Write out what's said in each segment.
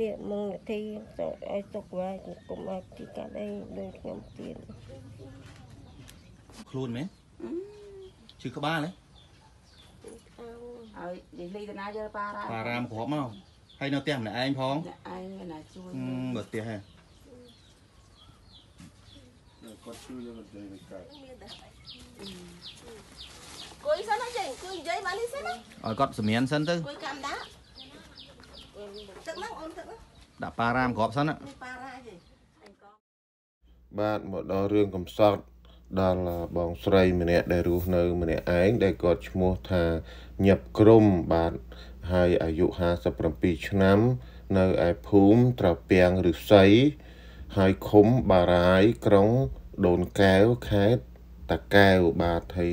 នេះមកនាទីសូមឲ្យទុកໄว้កុំឲ្យទីកាត់អីដូចខ្ញុំទៀតខ្លួនមែនឈឺក្បាលហ៎ឲ្យនិយាយទៅណាយកប៉ារ៉ាបារាមគ្រាប់មកហើយនៅផ្ទះម្នាក់ឯងផងអ្នកឯងណាជួយអឺបើផ្ទះហ៎គាត់ជួយយកទៅទៅកើតគួយសិនណាចេញគួយនិយាយមកនេះសិនណាឲ្យគាត់សម្រានសិនទៅគួយកាំដាក់ ទឹកហ្នឹងអូនទឹកហ្នឹងដាក់បារាមគ្រាប់សិនណានេះប៉ារ៉ាទេបាទមកដល់រឿងកំសត់ដល់បងស្រីម្នាក់ដែលរស់នៅ ម្នាក់ឯងដែលគាត់ឈ្មោះថាញឹបក្រមបាទហើយអាយុ57ឆ្នាំ នៅឯភូមិត្រពាំងឫស្សីហើយឃុំបារាយក្រុងដូនកែវខេត្តតាកែវបាទហើយ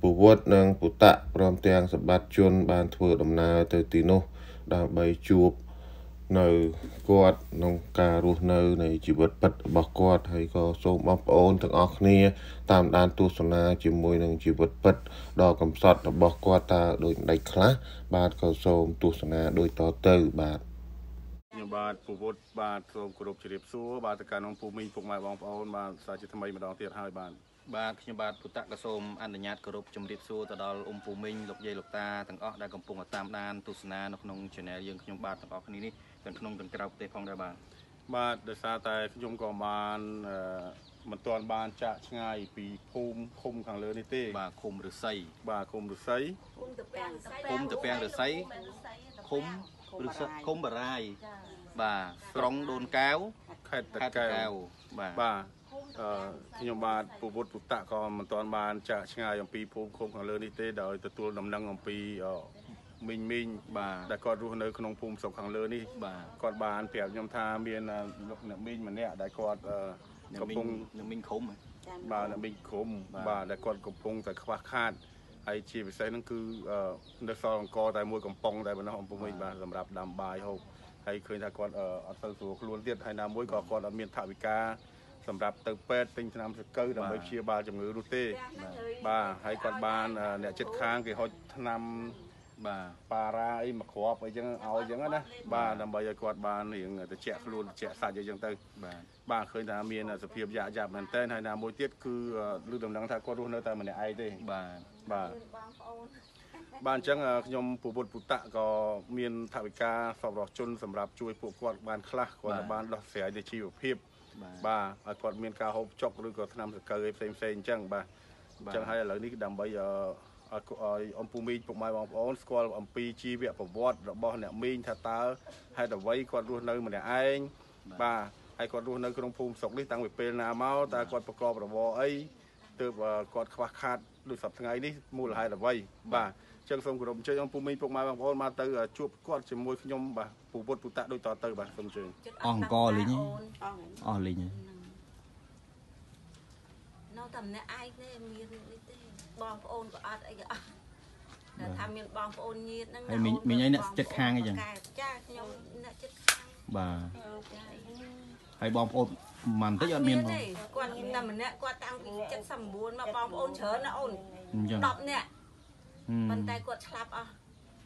ពវត្តនិងពុតៈព្រមទាំងសម្បត្តិជន បានធ្វើដំណើរទៅទីនោះ ដើម្បីជួបនៅគាត់ក្នុងការរស់នៅនៃជីវិតពិតរបស់គាត់ហើយក៏សូមបងប្អូនទាំងអស់គ្នា តាមដានទស្សនាជាមួយនឹងជីវិតពិតដ៏កំសត់របស់គាត់តើដូចម្ដេចខ្លះបាទក៏សូមទស្សនាដូចតទៅបាទខ្ញុំបាទពវត្តបាទសូមគោរពជម្រាបសួរបាទទៅកាន់ក្នុងភូមិមីងពុកម៉ែបងប្អូនបាទសាជាថ្មីម្ដងទៀតហើយបាទ បាទខ្ញុំបាទពុតៈក៏សូមអនុញ្ញាតគោរពជំរាបសួរទៅដល់អ៊ំពូមីងលោកយាយលោកតាទាំងអស់ដែលកំពុងតាមដានទស្សនានៅក្នុង channel យើងខ្ញុំបាទទាំងអស់គ្នានេះទាំងក្នុងទាំងក្រៅប្រទេសផងដែរបាទបាទដោយសារតែខ្ញុំក៏បានអឺមិនទាន់បានចាក់ឆ្ងាយពីភូមិឃុំខាងលើនេះទេ បាទឃុំឫស្សីបាទឃុំរុស័យភូមិទៅពាំងឃុំទៅពាំងឫស្សីឃុំឫស្សីឃុំបារាយបាទក្រុងដូនកែវខេត្តតាខេត្តកែកែវវបាទបាទអឺ ខ្ញុំបាទពវត្តពុតៈក៏មិនទាន់បានចាក់ឆ្ងាយអំពីភូមិឃុំខាងលើនេះទេដោយទទួលដំណឹងអំពីអឺមីងមីងបាទដែលគាត់រស់នៅក្នុងភូមិស្រុកខាងលើនេះបាទគាត់បានប្រាប់ខ្ញុំថាមានអឺលោកអ្នកមីងម្នាក់ដែលគាត់អឺនឹងកំមីពុងងនឹងមីងឃុំហ៎បាទអ្នកមីងក្រុមបាទបាទដែលគាត់កំពុងតែខ្វះខាតហើយជាពិសេសហ្នឹងគឺអឺនៅសល់អង្គតែមួយកំប៉ុងតែប៉ុណ្ណោះអំពុំវិញបាទសម្រាប់ដាំបាយហូបហើយឃើញថាគាត់អឺអត់ទៅស្រួលខ្លួនទៀតហើយណាមួយក៏គាត់អត់មានថវិកា សម្រាប់ទៅពេទ្យទិញថ្នាំសង្កូវដើម្បីព្យាបាលជំងឺនោះទេ បាទហើយគាត់បានអឺអ្នកចិត្តខាងគេហុចថ្នាំបាទប៉ារ៉ាអីមកគ្រាប់អីចឹងឲ្យចឹងណាបាទដើម្បីឲ្យគាត់បានរៀងត្រជាក់ខ្លួនត្រជាក់សាច់អីចឹងទៅបាទបាទឃើញថាមានសភាពយ៉ាក់យ៉ាប់មែនតើហើយណាមួយទៀតគឺឮដំណឹងថាគាត់រស់នៅតែម្នាក់ឯងទេបាទបាទបាទអញ្ចឹងខ្ញុំពពុទ្ធពុតៈក៏មានថវិកាសប្បុរសជនសម្រាប់ជួយពួកគាត់បានខ្លះគាត់បានដោះស្រាយទៅជីវភាពបាទ បាទឲ្យគាត់មានការហូបចុកឬក៏ថ្នាំសង្កូវអីផ្សេងផ្សេងអញ្ចឹងបាទអញ្ចឹងហើយឥឡូវនេះដើម្បីអឺឲ្យឲ្យអំពូមីងពុកម៉ែបងប្អូនស្គាល់អំពីជីវប្រវត្តិរបស់អ្នកមីងថាតើហេតុអ្វីគាត់រស់នៅម្នាក់ឯងបាទហើយគាត់រស់នៅក្នុងភូមិស្រុកនេះតាំងពីពេលណាមកតើគាត់ប្រកបរបរអីទើបអឺគាត់ខ្វះខាតដូចសប្តាហ៍ថ្ងៃនេះមូលហេតុអ្វីបាទអញ្ចឹងសូមគោរពអញ្ជើញអំពូមីងពុកម៉ែបងប្អូនមកទៅជួបគាត់ជាមួយខ្ញុំបាទពពុទ្ធពុតៈដូចតទៅបាទសូមអញ្ជើញអស់អង្គលេងហ៎អស់លេងហ៎នៅតែម្នាក់ឯងទេមាននេះទេបងប្អូនក៏អត់អីក៏អត់តែថាមានបងប្អូនញាតិហ្នឹងហើយមីងមីងឯងអ្នកចិត្តខាងអីចឹងចាខ្ញុំអ្នកចិត្តខាងបាទចាហើយបងប្អូនមិនតិចអត់មានផងទេគាត់តែម្នាក់គាត់តាំងពី79មកបងប្អូនច្រើនណាអូនអញ្ចឹង10នាក់ហឹម ប៉ុន្តែគាត់ឆ្លាប់អស់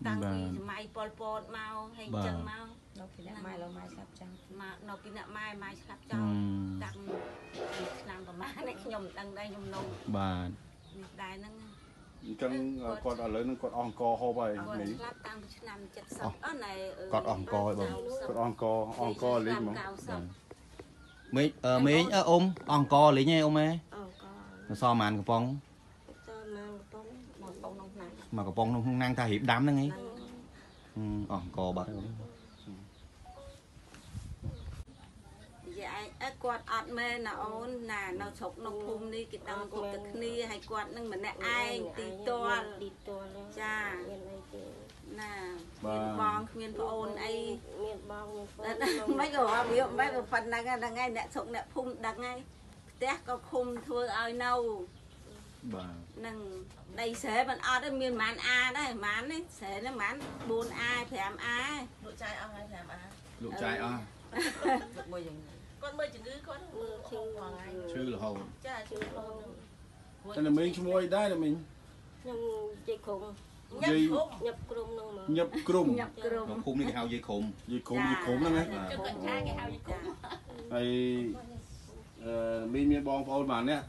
តាំងបាទពីសម័យប៉ុលពតមកហើយអញ្ចឹងមកនៅពីអ្នកម៉ែលោកម៉ែស្លាប់ចាំងមកនៅពីអ្នកម៉ែម៉ែឆ្លាប់ចោហឹលមតាំងពីឆ្នាំប្រហែលនេះខ្ញុំមិនដឹងដែរខ្ញុំនៅបាទនេះដែរហ្នឹងអញ្ចឹងគាត់ឥឡូវហ្នឹងគាត់អស់អង្គហូបហើយគាត់មីងឆ្លាប់តាំងពីឆ្នាំ70អស់ណែគាត់អស់អង្គហើយបងគាត់អស់អង្គអស់អង្គលេងហ្មង90មេអឺមេងអឺអ៊ំអស់អង្គលេងហ៎អ៊ំហ៎អូក៏នៅសល់ប៉ុន្មានកំប៉ុង តើមកបង មកបងក្នុងណា មកកំប៉ុងក្នុងណាំងថារៀបដាំហ្នឹងហីហឹមអស់អង្គបាត់ហើយយាយអើគាត់អត់មែនណាអូនណានៅស្រុកនៅភូមិនេះគេដឹងគ្រប់តែគ្នាហើយគាត់នឹងម្នាក់ឯងទីទាល់ទីតលចាមានអីទេណាមានបងគ្មានប្អូនអីមានបងមានប្អូតែនមិនក៏វាមិនក៏ប៉ុណ្ណឹងហ្នឹងហើយអ្នកស្រុកអ្នកភូមិដឹងហើយផ្ទះក៏ឃុំធ្វើឲ្យនៅ បាទនឹងដីស្រែមិនអត់ទេមានប្រហែលអាដែរប្រហែលនេះស្រែនេះប្រហែល4អា5អាលោកចាយអស់ហើយ5អាលោកចាយអស់មួយយ៉ាងគាត់មើលជំងឺគាត់មើលឈឺផងហើយឈឺរហូតចាឈឺខ្លួនតែមីងឈ្មោះអីដែរមីងខ្ញុំជិះគុំចយាយ nhập crom nông mà ញឹបក្រុមញ៉ាប់ក្រុមក្នុងភូមិនេះគេហៅយាយខុំយាយក្រុមយាយក្រុមហ្នឹងណាបាទចុះគាត់ថាគេហៅយីគុំហើយអឺមានមានបងប្អូនប៉ុន្មានអ្នក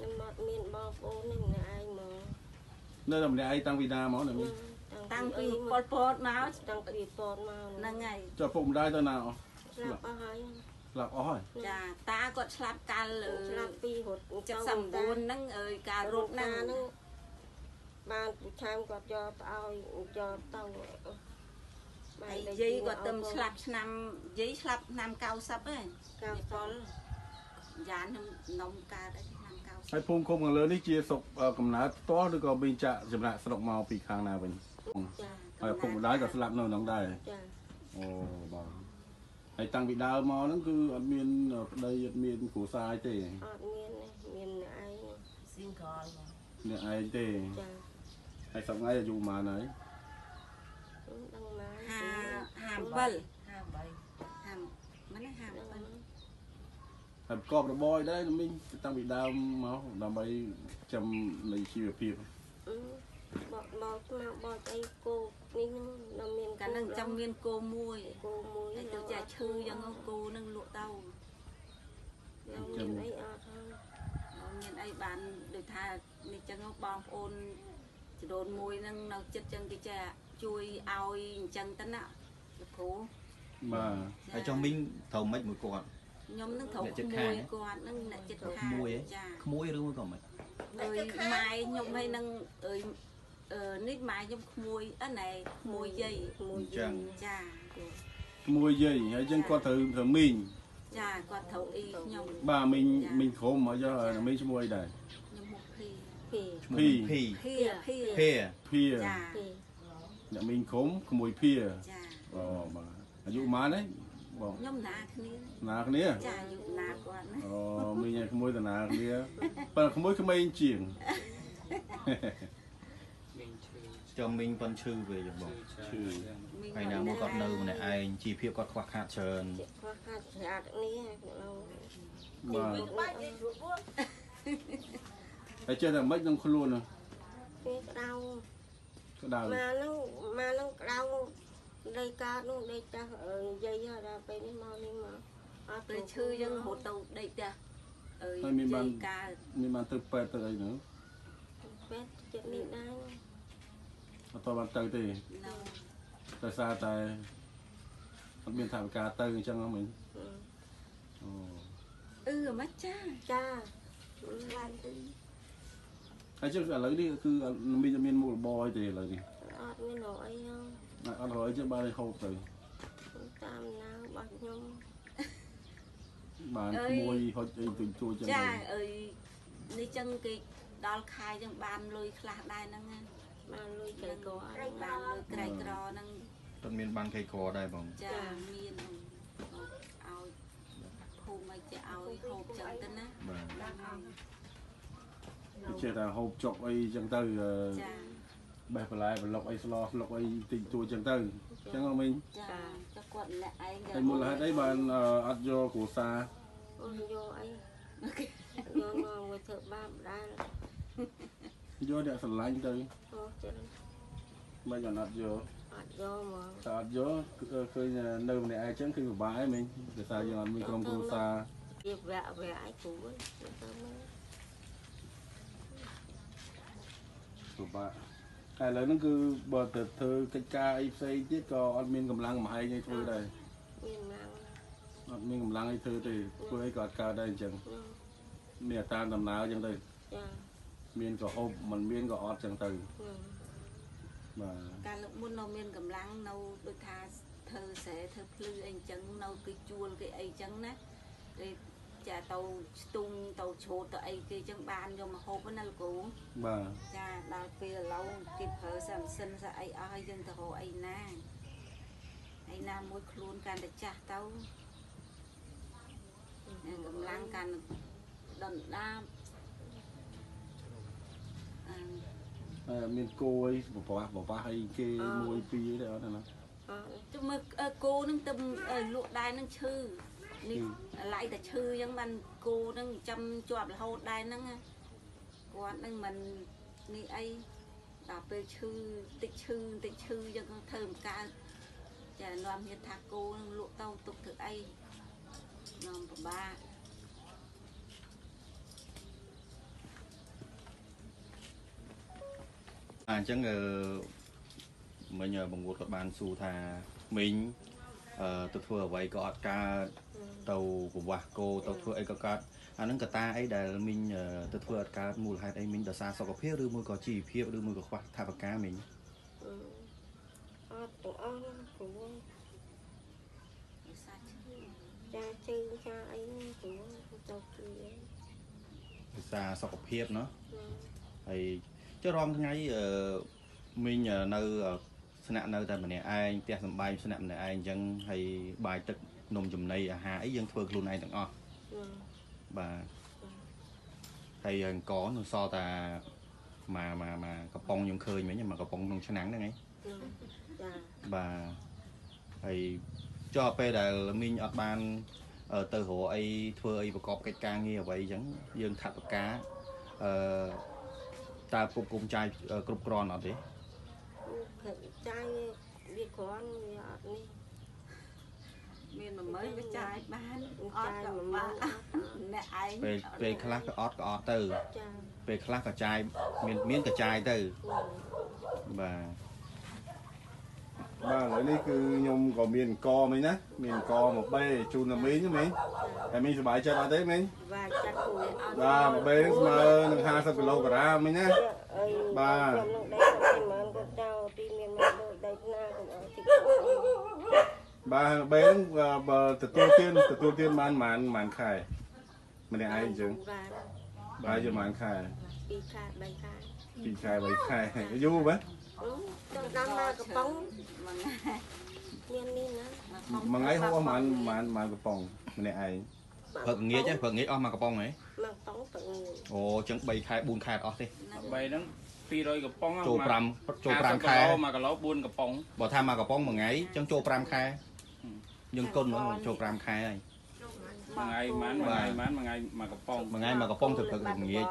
nhưng mà miền bao phố nên là ai mà នៅតែម្នាក់ឯងតាំងពីណាមកនៅមានតាំងពីប៉ុលពតមក tăng cái bột mà ហ្នឹងហើយចុះពុកម្ដាយទៅណាអស់ slap ở hai ស្លាប់អស់ហើយចាតាគាត់ឆ្លាប់កាលលើ slap pi hột 79ហ្នឹងអើយការរត់ហ្នឹង nó ban tham quạt cho tao cho tao ហើយយាយគាត់ទៅឆ្លាប់ឆ្នាំយាយឆ្លាប់ឆ្នាំ90ឯង cao ប៉ុល tao យ៉ានខ្ញុំនំកើតឯងឆ្នាំ ហើយភូមិឃុំខាងលើនេះជាស្រុកអឺកំណើតផ្ទាល់ឬក៏មានចាក់ចំណាក់ស្រុកមកពីខាងណាវិញ cha ហើយឪពុកម្ដាយក៏ស្លាប់នៅក្នុងដែរ cha អូបាទហើយតាំងពីដើមមកហ្នឹងគឺអត់មានប្តីអត់មានគ្រួសារអីទេ ọt miền này miền này ai này ស៊ីងកលអ្នកឯងទេ cha ហើយសប្ងៃអាយុប៉ុន្មានហើយ đăng má 57 53ហាំមិនណាហាំ đăng 57 má ហើយប្រកបរបរអីដែរមីងតាំងពីដើមមកដើម្បីចាំនៃជីវភាព ừ bọt bọt mà bọt ấy cô ní nó miền កាលហ្នឹងចាំមានគោមួយ cô muối ហើយទៅចាឈឺយ៉ាងហ្នឹងគោហ្នឹងលក់ទៅ nó miền ấy ọt thôi មានអីបានដូចថានេះចឹងបងប្អូនចដូនមួយហ្នឹងនៅចិត្តចឹងគេចាជួយឲ្យអញ្ចឹងទៅណាលោកគ្រូបាទហើយចុះមីងត្រូវមិនមួយគាត់ ខ្ញុំនឹងត្រូវអ្នកជិតក្ខាមួយងហ៎គាត់ហ្នឹងអ្នកចិត្តត្រូវខាងក្មួយហ៎ចាក្មួយឬមួយក៏មិនអើយម៉ែខ្ញុំហើយនឹងអើយអឺនេះម៉ែខ្ញុំក្មួយអឺណែក្មួយយាយអញ្ចឹងចាក្មួយយាយហើយចឹងគាត់ត្រូវត្រូវមីងចាគាត់ត្រូវអ៊ីខ្ញុំបាទមីងមីងក្រុមហើយចុះមីងឈ្មោះអីដែរខ្ញុំមកភី phì ឈ្មោះភីភីភីភីភេភៀចា phì អ្នកមីងក្រុមក្មួយភៀចាអូបាទអាយុប៉ុន្មានទេ បងខ្ញុំណាគ្នាណាគ្នាចាអាយុណាគាត់ណាអូមីងឲ្យក្មួយតាណាគ្នាប៉ុន្តែក្មួយក្មេងជាងចុះមីងប៉ុនឈឺវាយ៉ាងបងឈឺមីងហើយណាមួយគាត់នៅម្នាក់ឯងជីវភាពគាត់ខ្វះខាតច្រើន chị khoa khát gạt ní nó បាទបាច់និយាយរួចរួចហើយចេះតែមិនក្នុងខ្លួនហ្នឹង cái đau ក្តៅ mà nó mà nó đau đây ca nó đây ta ở dây ra bên đi mau đi mà ទៅឈឺយើងរហូតទៅដេកផ្ទះអើយហើយមានបានយាយកាលមានបានទៅពេទ្យទៅអីហ្នឹង pet chết đi đau អត់តបានទៅទេនៅដោយសារតែអត់មានថវិកាទៅអញ្ចឹងហ្នឹងមិញ ừ. អូអឺមិនចា cha ខ្លាចទៅហើយចុះឥឡូវនេះគឺមានមានមុខរបរអីទេឥឡូវនេះ ọt mới nổi không អ ត់រយចេះបានឲ្យហូបទៅ tam nào bắt nhung បានក្មួយហុចអីទៅជួយចឹងចាទៅអើយនេះចឹងគេដល់ខែចឹងបានលុយខ្លះដែរហ្នឹងណា mà lui cái có បានលុយក្រៃក្រហ្នឹងគាត់មានបានកៃកដែរបងចាមានឲ្យភូមិឲ្យចេះឲ្យហូបចឹងទៅណាបាទចេះតែហូបចុកអីចឹងទៅអឺចា បេះបន្លែប្លុកអីស្លោស្លុកអីតិចតួចចឹងទៅអញ្ចឹងហ្នឹងមិញចាចុះគាត់ម្នាក់ឯងហើយមូលហេតុអីបានអឺអត់យកគ្រួសារ Ôi, vô ấy vô ngon người thợ ba đá យកអ្នកស្រឡាញ់ទៅ Ô, chân មិនអត់យក ọt vô mà តែអត់យកគឺឃើញនៅម្នាក់ឯងចឹងគឺពិបាកហើយមិញដោយសារយើងអត់មានក្រុមគ្រួសារ việc vạ về ai cũ ấy người ta mới ពិបាក តែឥឡូវហ្នឹងគឺបើទៅធ្វើកិច្ចការអីផ្សេងទៀតក៏អត់មានកម្លាំងមហែងឲ្យធ្វើដែរ miền Nam អត់មានកម្លាំងឲ្យធ្វើទេធ្វើអីក៏អត់កើតដែរអញ្ចឹង ừ. មានតាមដំណើរអញ្ចឹងទៅ cha មានក៏ហូបមិនមានក៏អត់អញ្ចឹងទៅ ừ. បាទកាលមុននៅមានកម្លាំងនៅដូចថាធ្វើស្រែធ្វើភ្លឺអីចឹងនៅគេជួលគេអីចឹងណាគេ ចាទៅស្ទុំទៅជ្រូតទៅអីគេចឹងបានយកមកហូបណាលោកគ្រូបាទចាដល់ពេលឥឡូវគេប្រើសាំសិនសាអីអស់ហើយយើងទៅរកអីណាអីណាមួយខ្លួនកាន់តែចាស់ទៅហើយកម្លាំងកាន់ដុនដាបអឺហើយមានគោអីបបាស់បបាស់អីគេមួយពីរទេអត់ទេណា Ờ, ទៅមើលអឺគោនឹងទៅអឺលក់ដែរនឹងឈឺ នេះឡៃតែឈឺអញ្ចឹងបានគោនឹងចាំជាប់រហូតដែរហ្នឹងណាគាត់នឹងមិននេះអីដល់ពេលឈឺតិចឈឺតិចឈឺយើងក៏ធ្វើមិនកើតចានាំមានថាគោនឹងលក់ទៅទុកធ្វើអីនាំពិបាកអាអញ្ចឹងអឺមិញបង្រួតគាត់បានសួរថាមីងអឺទៅធ្វើអ្វីក៏អត់កើត ទៅប្រវាស់គោទៅធ្វើអីក៏កើតអាហ្នឹងកតាអីដែលមីងទៅធ្វើអត់កើតមូលហេតុអីមីងដោយសារសុខភាពឬមួយក៏ជីវភាពឬមួយក៏ខ្វះថវិកាមីងអត់ទៅអស់ព្រោះចាជើងចាអីព្រោះទៅគឺភាសាសុខភាពណោះហើយចុះរំថ្ងៃមីងនៅស្នាក់នៅតែម្នាក់ឯងផ្ទះសំបាយស្នាក់ម្នាក់ឯងអញ្ចឹងហើយបាយទឹក នំចំណីអាហារអីយើងធ្វើខ្លួនឯងទាំងអស់បាទហើយអង្គនោះសល់តាមកមកមកកំប៉ុងខ្ញុំឃើញមិញមកកំប៉ុងក្នុងឆ្នាំងហ្នឹងឯងចាបាទហើយចុះពេលដែលមីងអត់បានអឺទៅរកអីធ្វើអីប្រកបកិច្ចការងារអ្វីអញ្ចឹងយើងថាត់បកាអឺតើពុកគុំចាយអឺគ្រប់គ្រាន់អត់ទេចាយវាគ្រាន់វាអត់នេះ មាន10000វាចាយបានអចាត់យក៏មួយបាម៉ោក់ងអ្នកឯងពេលពេលខ្លះក៏អត់ក៏អត់ទៅចាពេលខ្លះក៏ចាយមានមានក៏ចាយទៅបាទបាទឥឡូវនេះគឺខ្ញុំក៏មានកមិញណាមានកមកបេជូនតែមីងមិញតែមីងសប្បាយចិត្តអត់ទេមិញវាចាក់គួរអត់បាទមកបេស្មើនឹង50គីឡូក្រាមមិញណាអីបាទ ខ្ញុំនឹងដេកទៅមិនក៏ចោលទីមានមកដូចដេកណាកុំឲ្យទី បាទបេហ្នឹងបើទទួលទានទទួលទានបានប្រហែលប្រហែលខែម្នាក់ឯងអញ្ចឹងបាទបាទយប្រហែលខែពីខែ3ខែ2ខែ3ខែយូរបាទចង់ដាំមកកំប៉ុងមួយមាននេះណាមួយថ្ងៃហូបអស់ប្រហែលប្រហែលប្រហែលកំប៉ុងម្នាក់ឯងព្រឹកងាចហ៎ព្រឹកងាចអស់មកកំប៉ុងហ៎មកប៉ុងទឹកងឿអូអញ្ចឹង3ខែ4ខែអត់អស់ទេបីហ្នឹង200កំប៉ុងចូល5ចូល5ខែ1គីឡូ4កំប៉ុងបើថាមកកំប៉ុងមួយថ្ងៃអញ្ចឹងចូល5ខែ យើងគុណមកចូល5ខែហើយមួយថ្ងៃប៉ុន្មានមួយថ្ងៃប៉ុន្មានមួយថ្ងៃមួយកំប៉ុងមួយថ្ងៃមកកំប៉ុងទៅព្រឹកល្ងាច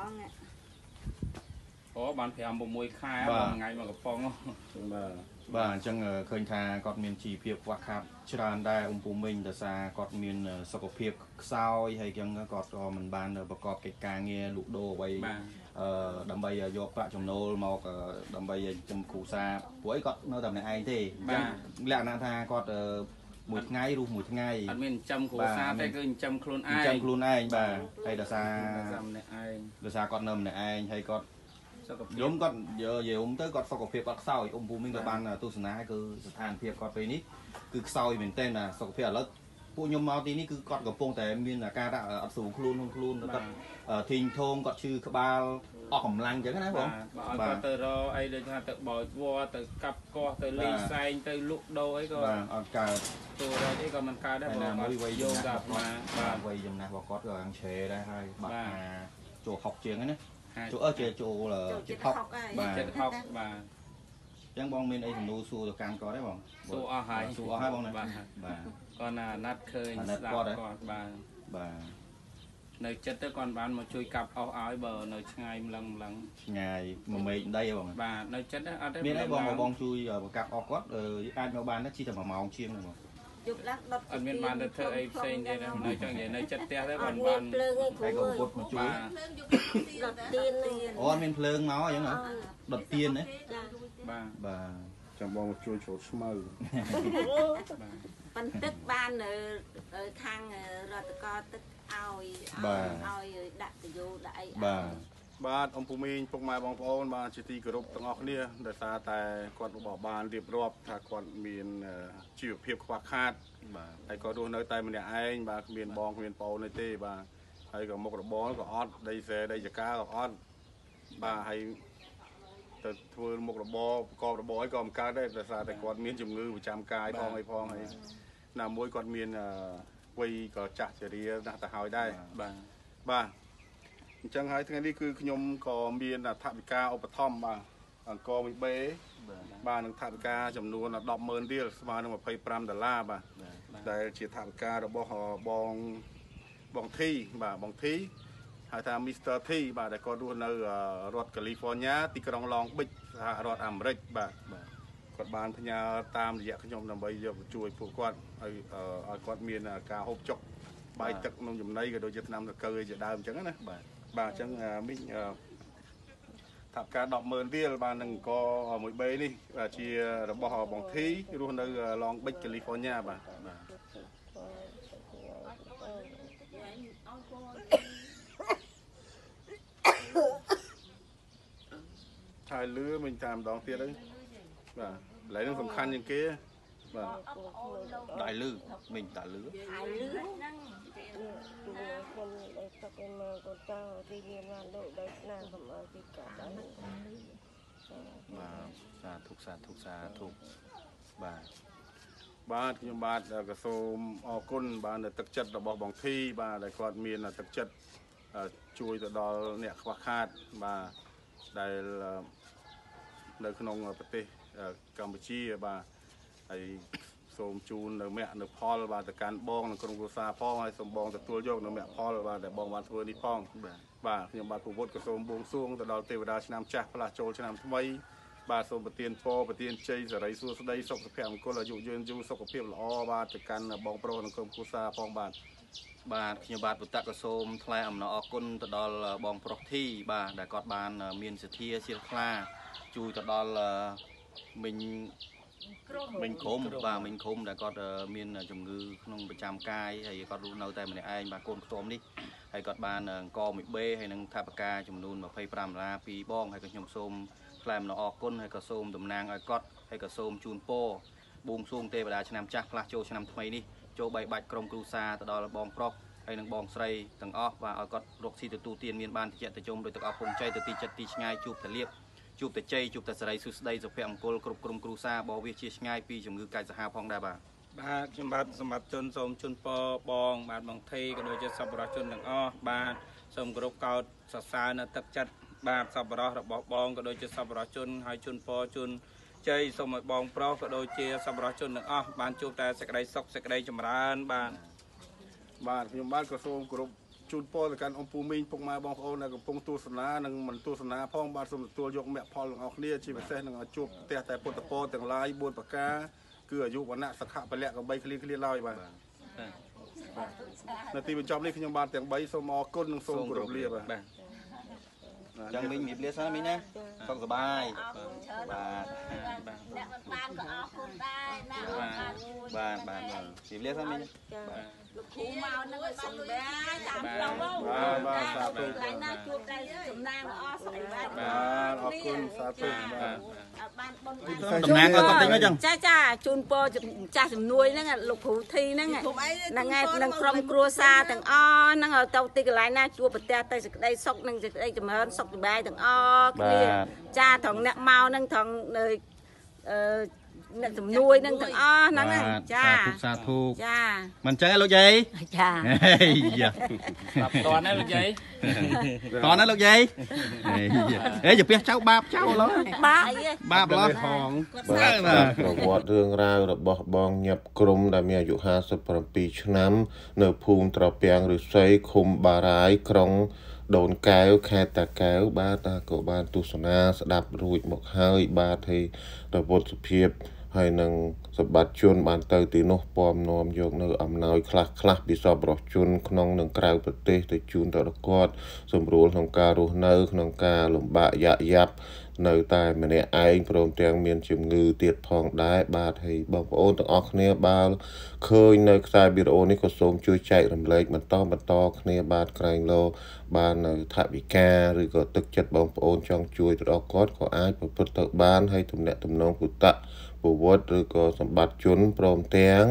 អូបាន5 6ខែបាទមួយថ្ងៃមួយកំប៉ុងបាទបាទអញ្ចឹងឃើញថាគាត់មានជីវភាពខ្វះខាតច្រើនដែរអ៊ំពូមីងដោយសារគាត់មានសុខភាពខ្សោយហើយអញ្ចឹងគាត់ក៏មិនបានប្រកបកិច្ចការងារលក់ដូរអ្វីបាទអឺដើម្បីយកប្រាក់ចំណូលមកអឺដើម្បីចំគ្រូសាព្រោះអីគាត់នៅតែម្នាក់ឯងទេអញ្ចឹងលក្ខណៈថាគាត់អឺ មួយថ្ងៃរស់មួយថ្ងៃអត់មានចិញ្ចឹមគ្រួសារទេគឺចិញ្ចឹមខ្លួនឯអងញ្ចឹងខ្លួនឯងបាទហើយដោយសារតែម្នាក់ឯងដោយសារគាត់នៅម្នាក់ឯងហើយគាត់សុខភាពយំគាត់យកយំទៅគាត់សុខភាពគាត់ខ្សោយអ៊ំពូមីងក៏បានទស្សនាគឺស្ថានភាពគាត់ពេលនេះគឺខ្សោយមែនទែនណាសុខភាពឥឡូវ ពួកខ្ញុំមកទីនេះគឺគាត់កំពុងតែមានអាការៈអត់ស្រួលខ្លួនក្នុងខ្លួនគាត់ធីងធងគាត់ឈឺក្បាលអស់កម្លាំងអញ្ចឹងណាបងបាទបើឲ្យគាត់ទៅរកអីដូចថាទៅបោចវត្តទៅកាប់កោះទៅលេងសែងទៅលក់ដូរអីក៏បាទអត់កើតទូរអីក៏មិនកើតដែរហើយព្រោះណាគាត់មួយវ័យយកចំណាកាស់ប់របស់មកគាត់បាទវ័យចំណាស់របស់គាត់ក៏អាំងឆេដែរហើយបាត់បាទអាចូល6ជាងហ្នឹងណាហាចូលអើជាចូលចូលជិចិត្តតហុក6ហើយបាទចិត្តហុកបាទអញ្ចឹងបងមានអីសំណួរសួរទៅកាន់គាត់ទេបងសួរអស់ហើយសួរអស់ហើយបងណាបាទបាទ គាត់ណាណាត់ឃើញអាណិតស្ដាប់គាត់ហ៎គាត់បាទបាទនៅចិត្តទៅគាត់បានមកជួយកាប់អស់ឲ្យបើនៅឆ្ងាយម្លឹងម្លឹងឆ្ងាយមួយមេឃដីហ៎បងបាទនៅចិត្តហ្នឹងអត់ទេមានអីបងម្លឹងបងជួយបង្កាប់អស់គាត់អឺអាចមកបានដែរជីតែ1ម៉ោងជាងហ្នឹងបងយប់ឡើងដុតអត់មានបានទៅធ្វើអីផ្សេងទេណានៅចង់និយាយនៅចិត្តផ្ទះទេអបាត់នមាបាននភ្លើងឯងគ្រូហើយក៏អើយពុតមកជួយបាទដុតទៀនហ្នឹងអូអត់មានភ្លើងមកអញ្ចឹងហ៎ដុតទៀនណាចាបាទបាទចាំបងមកជួយច្រូតស្មៅបាទ ប៉ិនទឹកបាននៅខាងរដ្ឋកោទឹកឲ្យឲ្យដាក់កយោដាក់អីបាទបាទអំពូមីងពុកម៉ែបងប្អូនបាទជាទីគោរពទាំងអស់គ្នាដោយសារតែគាត់របស់បានរៀបរាប់ថាគាត់មានអឺជីវភាពខ្វះខាតបាទហើយក៏រស់នៅតែម្នាក់ឯងបាទគ្មានបងគ្មានប្អូនទេបាទហើយក៏មុខរបរក៏អត់ដីស្រែដីចកាក៏អត់បាទហើយទៅធ្វើមុខរបរប្រកបរបរអីក៏មិនកើតដែរដោយសារតែគាត់មានជំងឺប្រចាំកាយផងអីផងហើយ ណាមួយគាត់មានអឺវ័យក៏ចាស់ជរាណាស់ទៅហើយដែរបាទបាទអញ្ចឹងហើយថ្ងៃនេះគឺខ្ញុំក៏មានថវិកាឧបត្ថម្ភបាទអង្គរមួយបេបាទបាទនឹងថវិកាចំនួន100,000រៀលស្មើនឹង25ដុល្លារបាទដែលជាថវិការបស់បងបងធីបាទបងធីហៅថា Mr. T បាទដែលគាត់រស់នៅរដ្ឋ California ទីក្រុង Long Beach សហរដ្ឋអាមេរិកបាទបាទ គាត់បានផ្ញើតាមរយៈខ្ញុំដើម្បីយកទៅជួយពួកគាត់ឲ្យអឺឲ្យគាត់មានការហូបចុកបាយទឹកនំចំណីក៏ដូចជាថ្នាំតកើជាដើមអញ្ចឹងណាបាទបាទអញ្ចឹងអឺមីងអឺថាប់ការ100000រៀលបាននឹងអង្គមួយបេនេះបាទជារបស់បងធីរស់នៅ Long Beach California បាទបាទហើយលឺមិញតាមម្ដងទៀតហ្នឹង បាទកន្លែងហ្នឹងសំខាន់ជាងគេបាទ đại lư mình đại lư ហើយលឺហ្នឹងខ្ញុំដែលទុកឯមកកូនចៅទីមានបានដូចដោយស្នាកុំឲ្យទីកាត់ដល់បាទសាធុសាធុសាធុបាទបាទខ្ញុំបាទក៏សូមអរគុណបាទនៅទឹកចិត្តរបស់បងធីបាទដែលគាត់មានទឹកចិត្តអឺជួយទៅដល់អ្នកខ្វះខាតបាទដែលអឺនៅក្នុងប្រទេសអឺ កម្ពុជាបាទហើយសូមជូននៅមគ្គនៅផលបាទទៅកាន់បងនិងក្រុមគ្រួសារផងហើយសូមបងទទួលយកនៅមគ្គផលបាទដែលបងបានធ្វើនេះផងបាទបាទខ្ញុំបាទពវុទ្ធក៏សូមបួងសួងទៅដល់ទេវតាឆ្នាំចាស់ផ្លាស់ចូលឆ្នាំថ្មីបាទសូមប្រទានពរប្រទានជ័យសិរីសួស្តីសុខសុភមង្គលអាយុយឺនយូរសុខភាពល្អបាទទៅកាន់បងប្រុសនិងក្រុមគ្រួសារផងបាទបាទខ្ញុំបាទពុតកសូមថ្លែងអំណរអគុណទៅដល់បងប្រុសធីបាទដែលគាត់បានមានសទ្ធាជ្រះថ្លាជួយទៅដល់ មិញមិញក្រុមបាទមិញក្រុមដែលគាត់មានជំងឺក្នុងប្រចាំកាយហើយគាត់រស់នៅតែម្នាក់ឯងបាទកូនខ្ទមនេះហើយគាត់បានអង្គមួយបេហើយនឹងថវិកាចំនួន25ដុល្លារពីបងហើយក៏ខ្ញុំសូមថ្លែងអំណរអគុណហើយក៏សូមតំណាងឲ្យគាត់ហើយក៏សូមជូនពរបួងសួងទេវតាឆ្នាំចាស់ផ្លាស់ចូលឆ្នាំថ្មីនេះចូលបីបាច់ក្រុមគ្រូសាទៅដល់បងប្រុសហើយនឹងបងស្រីទាំងអស់បាទឲ្យគាត់រកស៊ីទទួលទានមានបានតិចតិចដោយទាំងអស់ពងចៃទៅទីចិត្តទីឆ្ងាយជួបតែលៀប ជួបតែជ័យជួបតែសេរីសុស្ដីសុភមង្គលគ្រប់ក្រុមគ្រូសាបោវាជាឆ្ងាយពីជំងឺកាចសាហាវផងដែរបាទបាទខ្ញុំបាទសម្បត្តិជនសូមជូនពរបង បាទបងធីក៏ដូចជាសប្បុរសជនទាំងអស់បាទសូមគោរពកោតសរសើរនៅទឹកចិត្តបាទសប្បុរសរបស់បងក៏ដូចជាសប្បុរសជនហើយជូនពរជូនជ័យសូមឲ្យបងប្រុសក៏ដូចជាសប្បុរសជនទាំងអស់បានជួបតែសេចក្តីសុខសេចក្តីចម្រើនបាទបាទខ្ញុំបាទក៏សូមគោរព ជូនពរទៅកាន់អង្គពូមីងពុកម៉ែបងប្អូនដែលកំពុងទស្សនានិងមិនទស្សនាផងបាទសូមទទួលយកមគ្គផលទាំងអស់គ្នាជាពិសេសនឹងឲ្យជួបផ្ទះតែពុទ្ធពរទាំងឡាយ4ប្រការគឺអាយុវណ្ណៈសុខៈពលៈក៏បីគ្លៀងគ្លៀឡើយបាទនៅទីបញ្ចប់នេះខ្ញុំបាទទាំង3សូមអរគុណនិងសូមគោរពលាបាទបាទអញ្ចឹងមិញមានលាសិនមិញណាសុខសប្បាយអរគុណច្រើនបាទអ្នកមិនបានក៏អរគុណដែរណាអរបាទគុណបាទបាទបាទមានលាសិនមិញណាចាបាទ លោកគ្រូមកនឹងឲ្យសុំដែរតាមផ្លូវបាទបាទសាធុកន្លែងណាជួបតែសំណាងល្អស្អីបាទបាទអរគុណសាធុបាទបានបុណ្យតំណាងឲ្យគាត់តិចមកចឹងចាចាជូនពរម្ចាស់ជំនួយហ្នឹងលោកគ្រូធីហ្នឹងហ្នឹងហើយនឹងក្រុមគ្រួសារទាំងអស់ហ្នឹងឲ្យទៅទីកន្លែងណាជួបប្រទះទៅសេចក្តីសុខនិងសេចក្តីចម្រើនសុខសប្បាយទាំងអស់គ្នាចាត្រង់អ្នកមកហ្នឹងត្រង់នៅអឺ អ្នកជំនួយហ្នឹងទាំងអស់ហ្នឹងហើយចាសាធុសាធុចាមិនចឹងឯងលោកយាយចាហេយ៉ាតាប់តនណាលោកយាយតោះណាលោកយាយហេយ៉ាពះចៅបាបចៅឡើយបាអីហ៎បាបឡើយហងបាទតាមប្រវត្តិរឿងរ៉ាវរបស់បងញាប់ក្រុមដែលមានអាយុ57ឆ្នាំ នៅភូមិត្រពាំងឫស្សីឃុំបារាយក្រុងដូនកែវខេត្តតាកែវបាទតាក៏បានទស្សនាស្ដាប់រួចមកហើយបាទហើយរវត្តភាព ហើយនឹងសម្បត្តិជនបានទៅទីនោះពំនាំយកនៅអំណោយខ្លះខ្លះពីសពរស់ជនក្នុងនិងក្រៅប្រទេសទៅជូនទៅដល់គាត់សម្រួលក្នុងការរស់នៅ ក្នុងការលំបាកយ៉ាក់យ៉ាប់នៅតែម្នាក់ឯងព្រមទាំងមានជំងឺទៀតផងដែរបាទហើយបងប្អូនទាំងអស់គ្នាបើឃើញនៅខ្សែវីដេអូនេះក៏សូមជួយចែករំលែកបន្តបន្តគ្នាបាទក្រែងលោបាននៅថវិកាឬក៏ទឹកចិត្តបងប្អូនចង់ជួយទៅដល់គាត់ក៏អាចប្រព្រឹត្តទៅបានហើយទំនាក់ទំនងពុតៈ ពវត្តឬក៏សម្បត្តិជនព្រមទាំង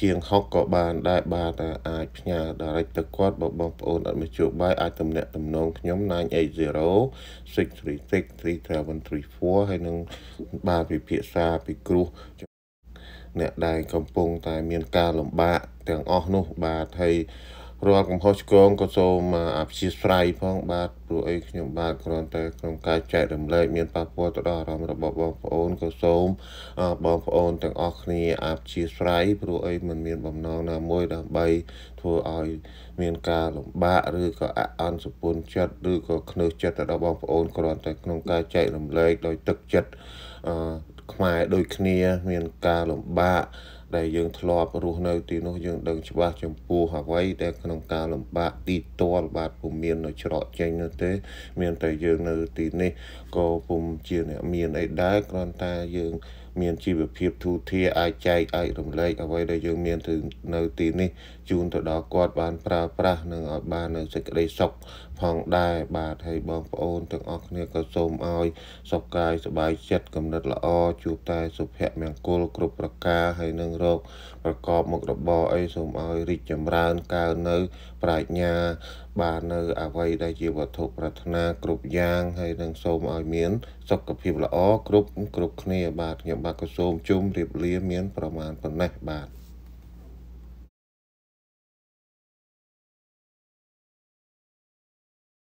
ជាងហុកក៏បានដែរបាទតែអាចផ្ញើ direct ទៅគាត់បើបងប្អូនអត់មជ្ឈបាយអាចទំនាក់ទំនងខ្ញុំ980 636 3734ហើយនឹងបាទពិភាក្សាពីគ្រោះអ្នកដែលកំពុងតែមានការលំបាកទាំងអស់នោះបាទហើយ រាល់កំហុសឆ្គងក៏សូមអព្យាស្រ័យផងបាទព្រោះអីខ្ញុំបាទគ្រាន់តែក្នុងការចែករំលែកមានប៉ះពាល់ទៅដល់អារម្មណ៍របស់បងប្អូនក៏សូមបងប្អូនទាំងអស់គ្នាអព្យាស្រ័យព្រោះអីមិនមានបំណងណាមួយដើម្បីធ្វើឲ្យមានការលំបាកឬក៏អអន់សពុនចិត្តឬក៏ខ្នើសចិត្តទៅដល់បងប្អូនគ្រាន់តែក្នុងការចែករំលែកដោយទឹកចិត្តអឺខ្មែរដូចគ្នា មានការលំបាក ដែលយើងធ្លាប់រស់នៅទីនោះយើងដឹងច្បាស់ចំពោះអ្វីដែលក្នុងការលំបាកទីទាល់បាទពុំមាននៅច្រកចេញនោះទេ មានតែយើងនៅទីនេះក៏ពុំជាអ្នកមានអីដែរគ្រាន់តែយើងមានជីវភាពទូធាអាចចែកអាចរំលែកអ្វីដែលយើងមានទៅនៅទីនេះជូនទៅដល់គាត់បានប្រើប្រាស់និងឲ្យបាននៅសេចក្តីសុខ ផងដែរបាទហើយបងប្អូនទាំងអស់គ្នាក៏សូមឲ្យសុខកាយសប្បាយចិត្តគំនិតល្អជួបតែសុភមង្គលគ្រប់ប្រការហើយនឹងរកប្រកបមុខរបរអីសូមឲ្យរីកចម្រើនកើននៅ ប្រាជ្ញា បាននៅអ្វីដែលជាវត្ថុប្រាថ្នាគ្រប់យ៉ាងហើយនឹងសូមឲ្យមាន សុខភាពល្អគ្រប់គ្រប់គ្នា បាទខ្ញុំបាទក៏សូមជុំរៀបលាមាន ប្រមាណប៉ុណ្ណេះបាទ